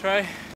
Try.